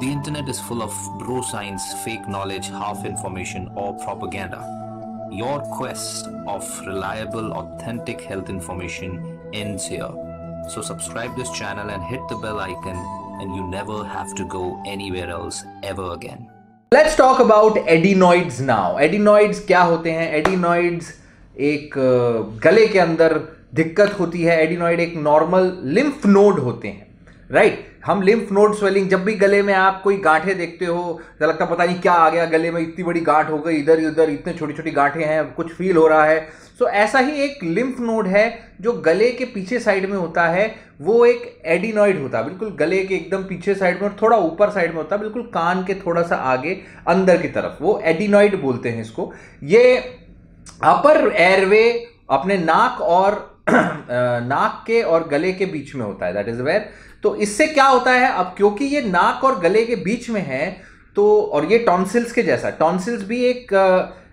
The internet is full of bro science, fake knowledge, half information, or propaganda. Your quest of reliable, authentic health information ends here. So, subscribe this channel and hit the bell icon, and you never have to go anywhere else ever again. Let's talk about adenoids now adenoids क्या होते हैं adenoids एक अ, गले के अंदर दिक्कत होती है एडिनॉइड एक नॉर्मल लिम्फ नोड होते हैं राइट हम लिम्फ नोड स्वेलिंग जब भी गले में आप कोई गांठे देखते हो तो लगता पता नहीं क्या आ गया, गले में इतनी बड़ी गांठ हो गई, इधर उधर, इतने छोटी छोटी गांठें हैं, कुछ फील हो रहा है। सो ऐसा ही एक लिम्फ नोड है, जो गले के पीछे साइड में होता है, वो एक एडिनॉइड होता है। बिल्कुल गले के एकदम पीछे साइड में और थोड़ा ऊपर साइड में होता है, बिल्कुल कान के थोड़ा सा आगे, अंदर की तरफ़। वो एडिनॉइड बोलते हैं इसको। ये अपर एयरवे अपने नाक और नाक के और गले के बीच में होता है। दैट इज़ वेयर तो इससे क्या होता है, अब क्योंकि ये नाक और गले के बीच में है तो और ये टॉन्सिल्स के जैसा, टॉन्सिल्स भी एक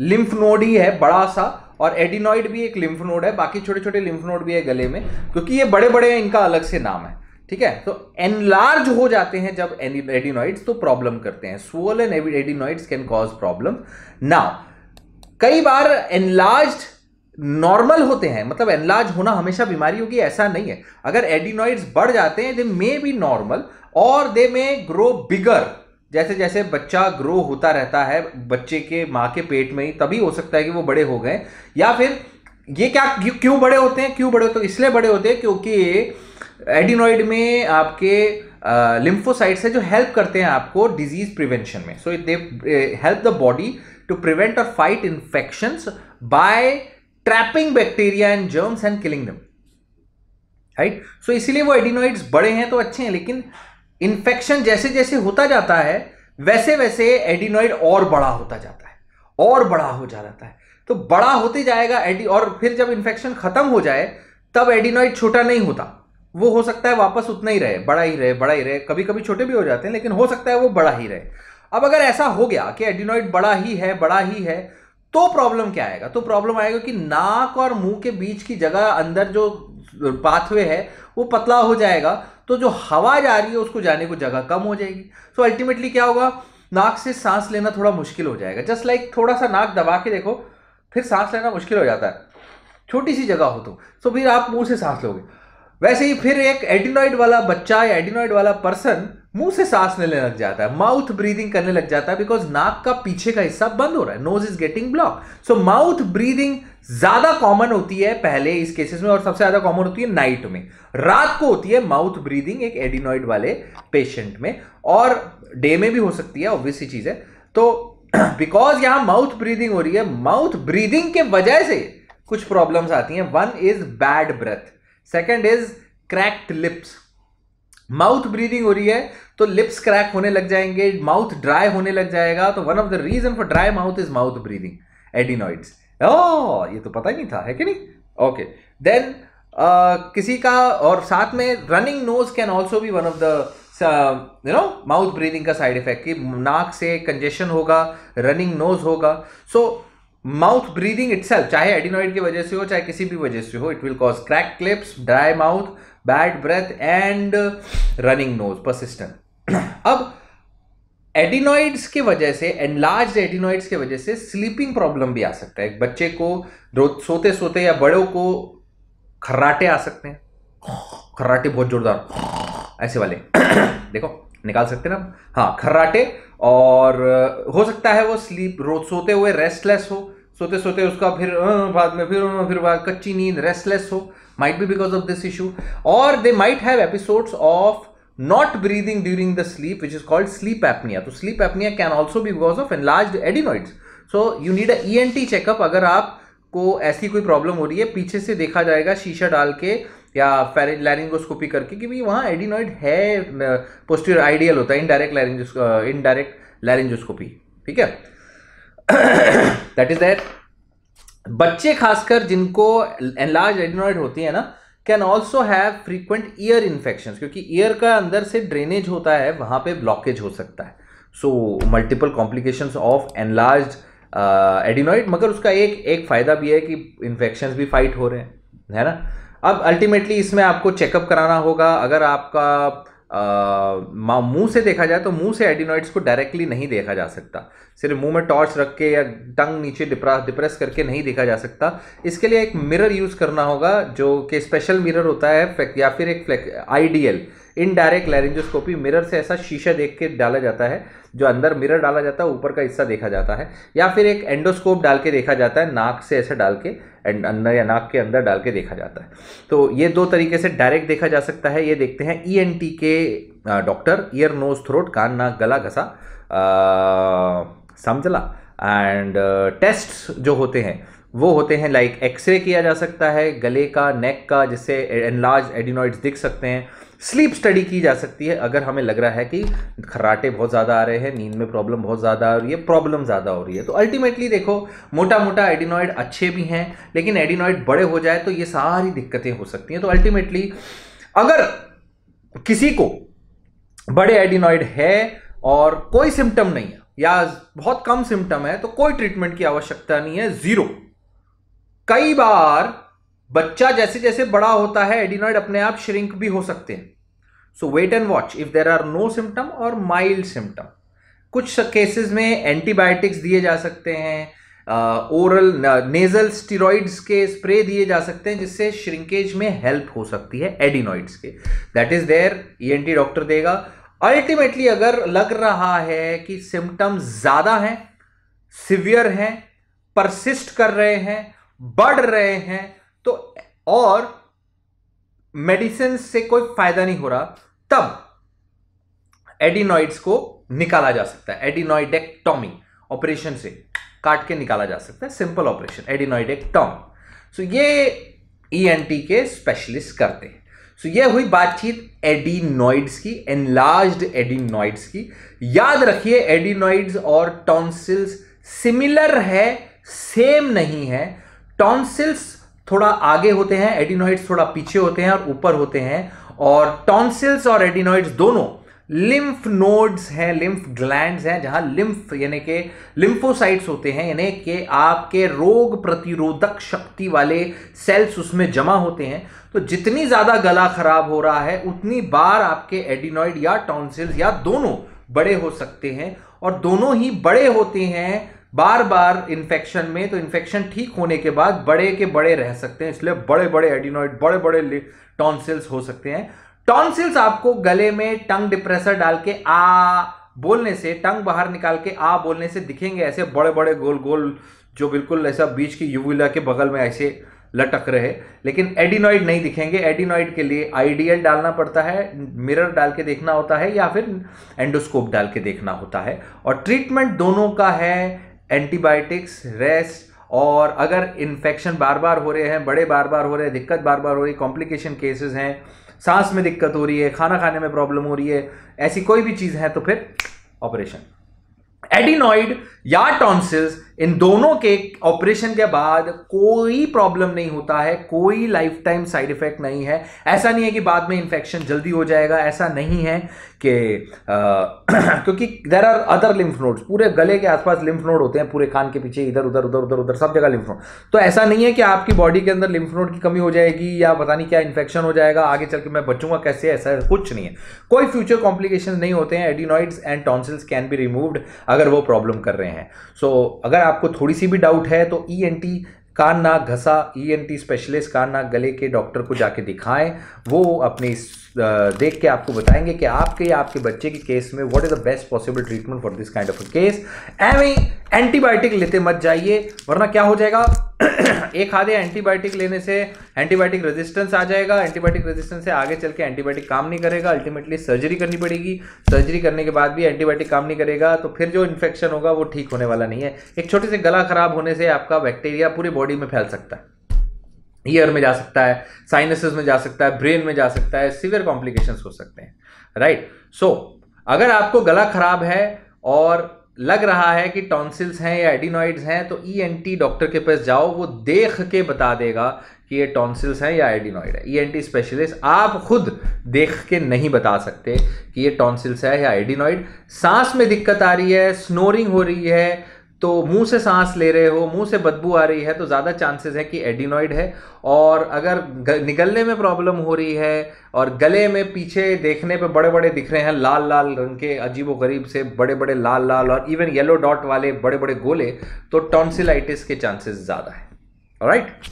लिम्फ नोड ही है, बड़ा सा, और एडिनॉइड भी एक लिम्फ नोड है, बाकी छोटे छोटे लिम्फ नोड भी है गले में, क्योंकि ये बड़े बड़े इनका अलग से नाम है, ठीक है? तो एनलार्ज हो जाते हैं जब एडिनॉइड्स तो प्रॉब्लम करते हैं swollen adenoids can cause problem now कई बार एनलार्ज नॉर्मल होते हैं मतलब एनलार्ज होना हमेशा बीमारी होगी ऐसा नहीं है। अगर एडिनॉइड्स बढ़ जाते हैं दे मे बी नॉर्मल और दे मे ग्रो बिगर जैसे जैसे बच्चा ग्रो होता रहता है, बच्चे के, माँ के पेट में ही, तभी हो सकता है कि वो बड़े हो गए। या फिर ये क्या, क्यों क्यों बड़े होते हैं, क्यों बड़े होते हैं? इसलिए बड़े होते हैं क्योंकि एडिनॉइड में आपके लिम्फोसाइट्स है जो हेल्प करते हैं आपको डिज़ीज़ प्रिवेंशन में। So they help the body to prevent और fight infections by trapping bacteria and germs and killing them right so इसीलिए वो एडिनॉइड्स बड़े हैं तो अच्छे हैं, लेकिन इन्फेक्शन जैसे जैसे होता जाता है, वैसे वैसे एडिनॉइड और बड़ा होता जाता है, और बड़ा हो जाता है। तो बड़ा होते जाएगा एडी और फिर जब इन्फेक्शन खत्म हो जाए, तब एडिनॉइड छोटा नहीं होता। वो हो सकता है वापस उतना ही रहे, बड़ा ही रहे, बड़ा ही रहे कभी कभी छोटे भी हो जाते हैं, लेकिन हो सकता है वो बड़ा ही रहे। अब अगर ऐसा हो गया कि एडिनॉइड बड़ा ही है, बड़ा ही है तो प्रॉब्लम क्या आएगा? तो प्रॉब्लम आएगा कि नाक और मुँह के बीच की जगह अंदर जो पाथवे है, वो पतला हो जाएगा तो जो हवा जा रही है उसको जाने को जगह कम हो जाएगी। सो so अल्टीमेटली क्या होगा? नाक से सांस लेना थोड़ा मुश्किल हो जाएगा। जस्ट लाइक like थोड़ा सा नाक दबा के देखो, फिर सांस लेना मुश्किल हो जाता है। छोटी सी जगह हो तो। सो फिर आप मुँह से सांस लोगे। वैसे ही फिर एक एडिनॉइड वाला बच्चा या एडिनॉइड वाला पर्सन मुँह से सांस लेने लग जाता है माउथ ब्रीदिंग करने लग जाता है बिकॉज़ नाक का पीछे का हिस्सा बंद हो रहा है nose is getting block so mouth breathing ज़्यादा कॉमन होती है पहले इस केसेस में और सबसे ज़्यादा कॉमन होती है नाइट में. रात को होती है माउथ ब्रीदिंग एक एडिनॉइड वाले पेशेंट में और डे में भी हो सकती है ऑब्वियस सी चीज़ है. तो बिकॉज़ यहाँ माउथ ब्रीदिंग हो रही है माउथ ब्रीदिंग के वजह से कुछ प्रॉब्लम्स आती हैं. One is bad breath second is cracked lips mouth breathing हो रही है तो लिप्स क्रैक होने लग जाएँगे माउथ ड्राई होने लग जाएगा तो one of the reason for dry mouth is mouth breathing adenoids ओ ये तो पता ही नहीं था, है कि नहीं? ओके देन किसी का और साथ में running nose can also be one of the you know mouth breathing का साइड इफ़ेक्ट कि नाक से कंजेशन होगा रनिंग नोज़ होगा. सो माउथ ब्रीदिंग इटसेल्फ चाहे एडिनॉइड की वजह से हो, चाहे किसी भी वजह से हो it will cause crack clips dry mouth bad breath and running nose persistent अब एडिनॉइड्स की वजह से एनलार्ज एडिनॉइड्स की वजह से स्लीपिंग प्रॉब्लम भी आ सकता है। एक बच्चे को रोज सोते सोते या बड़ों को खर्राटे आ सकते हैं। खर्राटे बहुत जोरदार। ऐसे वाले। देखो, निकाल सकते हैं ना हाँ खर्राटे और, हो सकता है वो स्लीप रोज सोते हुए रेस्टलेस हो। सोते सोते उसका फिर बाद में फिर फिर बाद कच्ची नींद रेस्टलेस हो। Might be because of this issue और they might have episodes of not breathing during the sleep, which is called sleep apnea. तो sleep sleep apnea can also be because of enlarged adenoids. So, you need a ENT checkup. अगर आपको ऐसी कोई problem हो रही है, पीछे से देखा जाएगा शीशा डाल के या लैरिंगोस्कोपी करके कि भाई वहाँ एडिनॉइड है पोस्टियर आइडियल होता है इनडायरेक्ट लैरिंजोस इनडायरेक्ट लैरिंजोस्कोपी ठीक है? दैट इज़ दैट बच्चे खासकर जिनको एनलार्ज एडिनॉइड होती है ना can also have frequent ear infection क्योंकि ईयर का अंदर से ड्रेनेज होता है, वहाँ पे ब्लॉकेज हो सकता है। So multiple complication of enlarge adenoid मगर उसका एक एक फ़ायदा भी है कि इन्फेक्शन भी फाइट हो रहे हैं, है ना? अब अल्टीमेटली इसमें आपको चेकअप कराना होगा। अगर आपका मुँह से देखा जाए तो मुँह से एडिनॉइड्स को डायरेक्टली नहीं देखा जा सकता। सिर्फ़ मुँह में टॉर्च रख के या टंग नीचे डिप्रेस करके नहीं देखा जा सकता। इसके लिए एक मिरर यूज़ करना होगा, जो कि स्पेशल मिरर होता है या फिर एक आइडियल इनडायरेक्ट लैरिंजोस्कोपी मिरर से ऐसा शीशा देख के डाला जाता है, जो अंदर मिरर डाला जाता है, ऊपर का हिस्सा देखा जाता है। या फिर एक एंडोस्कोप डाल के देखा जाता है, नाक से ऐसे डाल के। एंड अंदर या नाक के अंदर डाल के देखा जाता है। तो ये दो तरीके से डायरेक्ट देखा जा सकता है। ये देखते हैं ई e के डॉक्टर, ईयर, नोज़, थ्रोट, कान, नाक, गला, घसा समझला। एंड टेस्ट जो होते हैं, वो होते हैं, लाइक एक्सरे किया जा सकता है, गले का, नेक का, जिससे एनलार्ज एडिनॉइड्स दिख सकते हैं। स्लीप स्टडी की जा सकती है। अगर हमें लग रहा है कि खराटे बहुत ज़्यादा आ रहे हैं, नींद में प्रॉब्लम बहुत ज़्यादा आ रही है प्रॉब्लम ज़्यादा हो रही है तो अल्टीमेटली देखो मोटा मोटा एडिनॉइड अच्छे भी हैं, लेकिन एडिनॉइड बड़े हो जाए तो ये सारी दिक्कतें हो सकती हैं। तो अल्टीमेटली अगर किसी को बड़े एडिनॉइड है और कोई सिम्टम नहीं है, या बहुत कम सिम्टम है तो कोई ट्रीटमेंट की आवश्यकता नहीं है ज़ीरो कई बार बच्चा जैसे जैसे बड़ा होता है एडिनॉइड अपने आप श्रिंक भी हो सकते हैं। So wait and watch if there are no symptom और माइल्ड सिम्टम कुछ केसेस में एंटीबायोटिक्स दिए जा सकते हैं ओरल नेजल स्टीरोइड्स के स्प्रे दिए जा सकते हैं, जिससे श्रिंकेज में हेल्प हो सकती है एडिनॉइड्स के। That is there ENT doctor देगा। अल्टीमेटली अगर लग रहा है कि सिम्टम्स ज़्यादा हैं सिवियर हैं परसिस्ट कर रहे हैं, बढ़ रहे हैं तो और मेडिसिन से कोई फ़ायदा नहीं हो रहा, तब एडिनॉइड्स को निकाला जा सकता है, एडिनॉइडेक्टॉमी, ऑपरेशन से काट के निकाला जा सकता है, सिंपल ऑपरेशन, एडिनॉइडेक्टॉम। सो ये ईएनटी e के स्पेशलिस्ट करते हैं। सो ये हुई बातचीत एडिनॉइड्स की एनलार्ज्ड एडिनॉइड्स की। याद रखिए, एडिनॉइड्स और टॉन्सिल्स सिमिलर है सेम नहीं है। टॉन्सिल्स थोड़ा आगे होते हैं एडिनोइड्स थोड़ा पीछे होते हैं और ऊपर होते हैं और टॉन्सिल्स और एडिनोइड्स दोनों लिम्फ नोड्स हैं लिम्फ ग्लैंड्स हैं, जहाँ लिम्फ यानी कि लिम्फोसाइट्स होते हैं, यानी कि आपके रोग प्रतिरोधक शक्ति वाले सेल्स उसमें जमा होते हैं। तो जितनी ज़्यादा गला खराब हो रहा है, उतनी बार आपके एडिनॉइड या टॉन्सिल्स या दोनों बड़े हो सकते हैं और दोनों ही बड़े होते हैं बार बार इन्फेक्शन में तो इन्फेक्शन ठीक होने के बाद बड़े के बड़े रह सकते हैं, इसलिए बड़े बड़े एडिनोइड बड़े बड़े टॉन्सिल्स हो सकते हैं। टॉन्सिल्स आपको गले में टंग डिप्रेसर डाल के आ बोलने से टंग बाहर निकाल के आ बोलने से दिखेंगे, ऐसे बड़े बड़े गोल गोल जो बिल्कुल ऐसा बीच की युविला के बगल में ऐसे लटक रहे लेकिन एडिनॉइड नहीं दिखेंगे। एडिनॉइड के लिए आइडियल डालना पड़ता है मिरर डाल के देखना होता है, या फिर एंडोस्कोप डाल के देखना होता है। और ट्रीटमेंट दोनों का है एंटीबायोटिक्स, रेस्ट, और अगर इन्फेक्शन बार बार हो रहे हैं, बड़े बार बार हो रहे हैं, दिक्कत बार बार हो रही, कॉम्प्लिकेशन केसेस हैं, सांस में दिक्कत हो रही है, खाना खाने में प्रॉब्लम हो रही है, ऐसी कोई भी चीज़ है तो फिर ऑपरेशन। एडिनॉइड या टॉन्सिल्स इन दोनों के ऑपरेशन के बाद कोई प्रॉब्लम नहीं होता है कोई लाइफ टाइम साइड इफ़ेक्ट नहीं है। ऐसा नहीं है कि बाद में इन्फेक्शन जल्दी हो जाएगा ऐसा नहीं है कि क्योंकि there are other lymph nodes पूरे गले के आसपास लिम्फ नोड होते हैं पूरे कान के पीछे इधर उधर उधर उधर उधर सब जगह लिम्फ नोड तो ऐसा नहीं है कि आपकी बॉडी के अंदर लिम्फ नोड की कमी हो जाएगी या पता नहीं क्या इन्फेक्शन हो जाएगा आगे चल के मैं बचूँगा कैसे ऐसा कुछ नहीं है। कोई फ्यूचर कॉम्प्लिकेशन नहीं होते हैं adenoids and tonsils can be removed अगर वो प्रॉब्लम कर रहे हैं। सो so, अगर आपको थोड़ी सी भी डाउट है तो ई एन टी कान नाक घसा ई एन टी स्पेशलिस्ट कान नाक गले के डॉक्टर को जाके दिखाएँ। वो अपने इस देख के आपको बताएँगे कि आपके या आपके बच्चे के केस में what is the best possible treatment for this kind of case एवं एंटीबायोटिक लेते मत जाइए, वरना क्या हो जाएगा? एक आधे एंटीबायोटिक लेने से एंटीबायोटिक रेजिस्टेंस आ जाएगा एंटीबायोटिक रेजिस्टेंस से आगे चल के एंटीबायोटिक काम नहीं करेगा अल्टीमेटली सर्जरी करनी पड़ेगी। सर्जरी करने के बाद भी एंटीबायोटिक काम नहीं करेगा तो फिर जो इन्फेक्शन होगा वो ठीक होने वाला नहीं है। एक छोटे से गला खराब होने से आपका बैक्टीरिया पूरी बॉडी में फैल सकता है। ईयर में जा सकता है साइनसेस में जा सकता है ब्रेन में जा सकता है सिवियर कॉम्प्लिकेशंस हो सकते हैं राइट right? सो so, अगर आपको गला खराब है और लग रहा है कि टॉन्सिल्स हैं या एडिनॉइड्स हैं तो ईएनटी e डॉक्टर के पास जाओ, वो देख के बता देगा कि ये टॉन्सिल्स हैं या एडिनॉइड है। E स्पेशलिस्ट आप खुद देख के नहीं बता सकते कि ये टॉन्सिल्स है या एडिनॉइड। सांस में दिक्कत आ रही है स्नोरिंग हो रही है तो मुँह से सांस ले रहे हो, मुँह से बदबू आ रही है तो ज़्यादा चांसेस है कि एडिनॉइड है। और अगर निकलने में प्रॉब्लम हो रही है और गले में पीछे देखने पे बड़े बड़े दिख रहे हैं लाल लाल रंग के अजीबो गरीब से बड़े बड़े लाल लाल और इवन येलो डॉट वाले बड़े बड़े गोले तो टॉन्सिलाइटिस के चांसेस ज़्यादा है। राइट